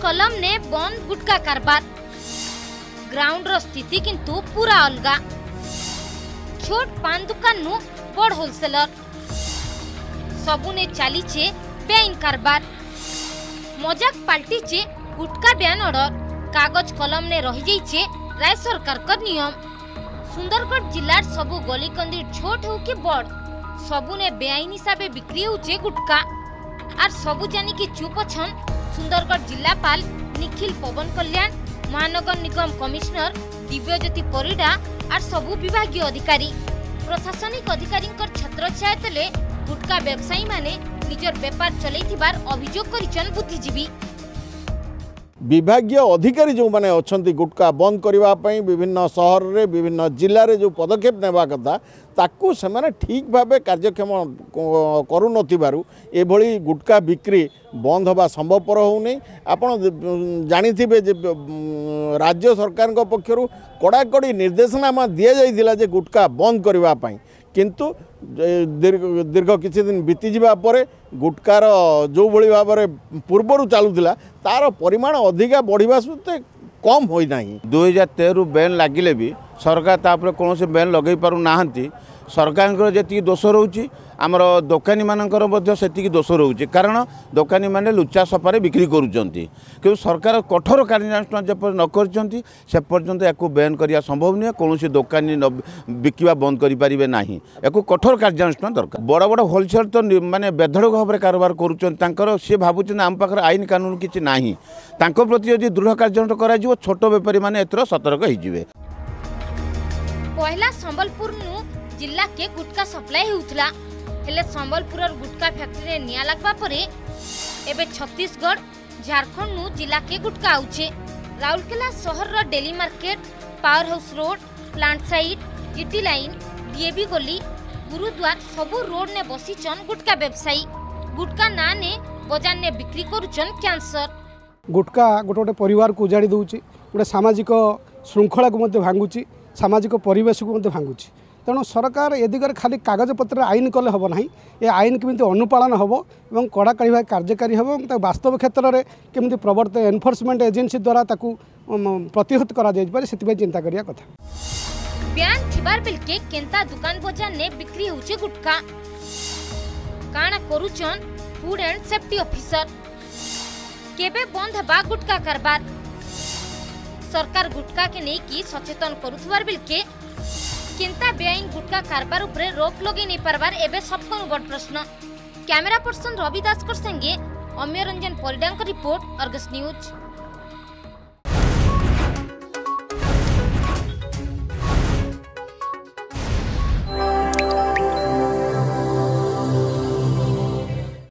कलम ने बंद गुटका कारबार ग्राउंड स्थिति किंतु पूरा अलग छोट पान दुकान नु बड़ होलसेलर सबुने चलीचे बेआईन कारबार मजाक पाल्टीचे गुटका बैन ऑर्डर कागज कलम ने रही जाइए राय सरकार का नियम सुंदरगढ़ जिलार सबु गलीकंदी छोट हो कि बड़ सबुने बेआईन हिसाब बिक्री हो गुटका आर सबु जानी की चुप अच्छा সুন্দরগড় জেলাপাল নিখিল পবন কল্যাণ মহানগর নিগম কমিশনর দিব্যজ্যোতি পরিডা আর সবু বিভাগীয় অধিকারী প্রশাসনিক অধিকারী ছত্রছায়া তেলে গুটকা ব্যবসায়ী মানে নিজের ব্যাপার চলাই অভিযোগ করেছেন বুদ্ধিজীবী ବିଭାଗୀୟ ଅଧିକାରୀ ଯେଉଁମାନେ ଅଛନ୍ତି ଗୁଟ୍କା ବନ୍ଦ କରିବା ପାଇଁ ବିଭିନ୍ନ ସହରରେ ବିଭିନ୍ନ ଜିଲ୍ଲାରେ ଯେଉଁ ପଦକ୍ଷେପ ନେବା କଥା ତାକୁ ସେମାନେ ଠିକ୍ ଭାବେ କାର୍ଯ୍ୟକ୍ଷମ କରୁନଥିବାରୁ ଏଭଳି ଗୁଟ୍କା ବିକ୍ରି ବନ୍ଦ ହେବା ସମ୍ଭବପର ହେଉନି ଆପଣ ଜାଣିଥିବେ ଯେ ରାଜ୍ୟ ସରକାରଙ୍କ ପକ୍ଷରୁ କଡ଼ାକଡ଼ି ନିର୍ଦ୍ଦେଶନାମା ଦିଆଯାଇଥିଲା ଯେ ଗୁଟ୍କା ବନ୍ଦ କରିବା ପାଇଁ কিন্তু ଦୀର୍ଘ କିଛି ଦିନ ବିତିଯିବା ପରେ ଗୁଟକାର ଯେଉଁଭଳି ଭାବରେ ପୂର୍ବରୁ ଚାଲୁଥିଲା ତା'ର ପରିମାଣ ଅଧିକା ବଢ଼ିବା ସତ୍ତ୍ୱେ କମ୍ ହୋଇନାହିଁ ଦୁଇ ହଜାର ତେରରୁ ବେନ୍ ଲାଗିଲେ ବି ସରକାର ତା ଉପରେ କୌଣସି ବ୍ୟାନ୍ ଲଗାଇ ପାରୁନାହାନ୍ତି ସରକାରଙ୍କର ଯେତିକି ଦୋଷ ରହୁଛି ଆମର ଦୋକାନୀମାନଙ୍କର ମଧ୍ୟ ସେତିକି ଦୋଷ ରହୁଛି କାରଣ ଦୋକାନୀମାନେ ଲୁଚା ସପାରେ ବିକ୍ରି କରୁଛନ୍ତି କିନ୍ତୁ ସରକାର କଠୋର କାର୍ଯ୍ୟାନୁଷ୍ଠାନ ଯେପରି ନ କରିଛନ୍ତି ସେ ପର୍ଯ୍ୟନ୍ତ ୟାକୁ ବ୍ୟାନ୍ କରିବା ସମ୍ଭବ ନୁହେଁ କୌଣସି ଦୋକାନୀ ବିକିବା ବନ୍ଦ କରିପାରିବେ ନାହିଁ ୟାକୁ କଠୋର କାର୍ଯ୍ୟାନୁଷ୍ଠାନ ଦରକାର ବଡ଼ ବଡ଼ ହୋଲସେଲ୍ ତ ମାନେ ବେଧଡ଼କ ଭାବରେ କାରବାର କରୁଛନ୍ତି ତାଙ୍କର ସିଏ ଭାବୁଛନ୍ତି ଆମ ପାଖରେ ଆଇନ କାନୁନ କିଛି ନାହିଁ ତାଙ୍କ ପ୍ରତି ଯଦି ଦୃଢ଼ କାର୍ଯ୍ୟାନୁଷ୍ଠାନ କରାଯିବ ଛୋଟ ବେପାରୀମାନେ ଏଥର ସତର୍କ ହୋଇଯିବେ পহলা সম্বলপুর নু জেলাকে গুটকা সপ্লাই হেউলা হলে সম্বলপুরের গুটকা ফ্যাক্টরি নিয়া লাগবা পরে এবে ছত্তিশগড় ঝাড়খণ্ড নু জেলাকে গুটকা আউছে Rourkela সহরর daily market power house road plant site GT line DAV গলি গুরুদ্বার সবু রোড নে বসিছন গুটকা ব্যবসায়ী গুটকা না নে বজার নে বিক্রি করুছন ক্যান্সর গুটকা গোটে গোটে পরিবারকে উজাড়ি দেউছি গোটে সামাজিক শৃঙ্খলাকে মধ্যে ভাঙ্গুছি ସାମାଜିକ ପରିବେଶକୁ ମଧ୍ୟ ଭାଙ୍ଗୁଛି ତେଣୁ ସରକାର ଏ ଦିଗରେ ଖାଲି କାଗଜପତ୍ରରେ ଆଇନ କଲେ ହେବ ନାହିଁ ଏ ଆଇନ କେମିତି ଅନୁପାଳନ ହେବ ଏବଂ କଡ଼ାକଡ଼ି ଭାବେ କାର୍ଯ୍ୟକାରୀ ହେବ ଏବଂ ତାକୁ ବାସ୍ତବ କ୍ଷେତ୍ରରେ କେମିତି ପ୍ରବର୍ତ୍ତ ଏନ୍ଫୋର୍ସମେଣ୍ଟ ଏଜେନ୍ସି ଦ୍ୱାରା ତାକୁ ପ୍ରତିହତ କରାଯାଇପାରେ ସେଥିପାଇଁ ଚିନ୍ତା କରିବା କଥା ବ୍ୟାଙ୍କ ଥିବାର ବେଲ୍କେ କେନ୍ତା ଦୋକାନ ବଜାର ନେ ବିକ୍ରି ହେଉଛି ଗୁଟକା କାଣା କରୁଛନ୍ ଫୁଡ୍ ଆଣ୍ଡ ସେଫ୍ଟି ଅଫିସର କେବେ ବନ୍ଦ ହେବା ଗୁଟକା କାରବାର সরকার গুটকাকে নেই সচেতন করুবার বেলকে কেন্তা বেআইন গুটকা কারবার উপরে রোক লগাই নেই পারবার এবে সবকু বড় প্রশ্ন ক্যামেরা পর্সন রবি দাসকর সঙ্গে অম্যরঞ্জন পরিডাঙ্ক রিপোর্ট অর্গস নিউজ